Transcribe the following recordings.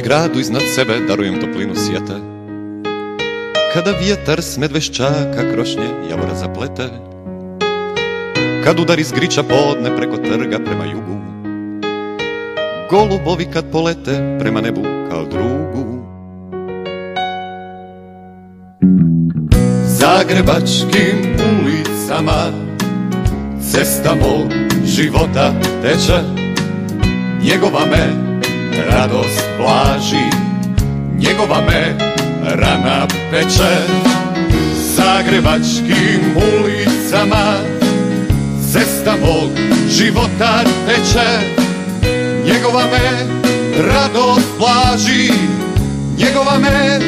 gradu iznad sebe darujem toplinu sjete Kada vjetar s medveščaka krošnje javora zaplete Kad udari zgriča podne preko trga prema jugu Golubovi kad polete prema nebu kao drugu. Zagrebačkim ulicama Cesta mog života teče Njegova me radost plaži Njegova me rana peče. Zagrebačkim ulicama Cesta mog života teče. Njegova me radost plaži Njegova me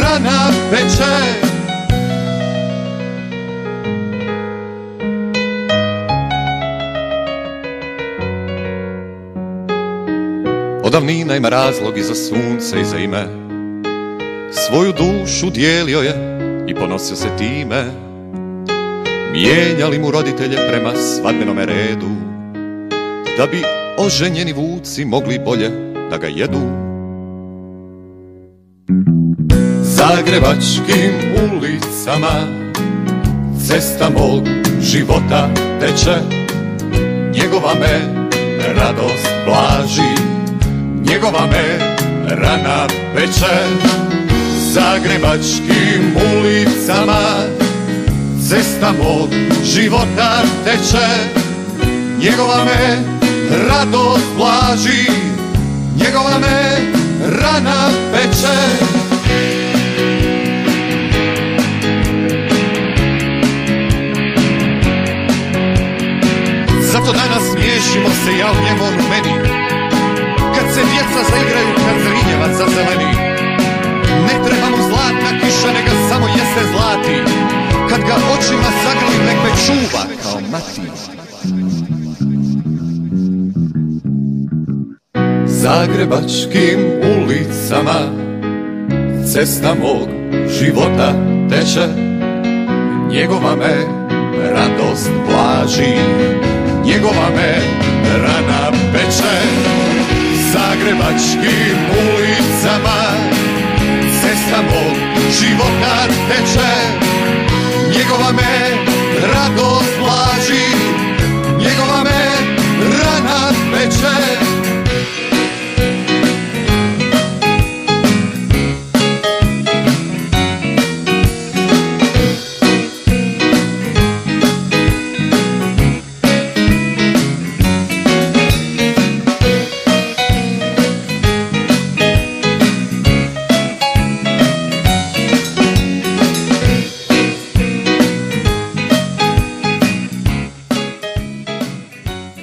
rana peče Odavnina ima razlog i za sunce i za ime. Svoju dušu dijelio je i ponosio se time. Mijenjali mu roditelje prema svadbenome redu Da bi oženjeni vuci mogli bolje da ga jedu. Zagrebačkim ulicama Cesta mog života teče Njegova me radost blaži njegova me rana peče Zagrebačkim ulicama Cesta mog života teče. Njegova me radost blaži Njegova me rana peče Zato danas smiješimo se ja u njemu meni se djeca zaigraju kad zrinjevac zeleni Ne treba mu zlatna kiša, neka samo jeste zlati. Kad ga očima zagrli, nek me čuva kao mati. Zagrebačkim ulicama Cesta mog života teče. Njegova me radost plaži Njegova me rana zagrebačkim ulicama Cesta mog života teče. Njegova me radost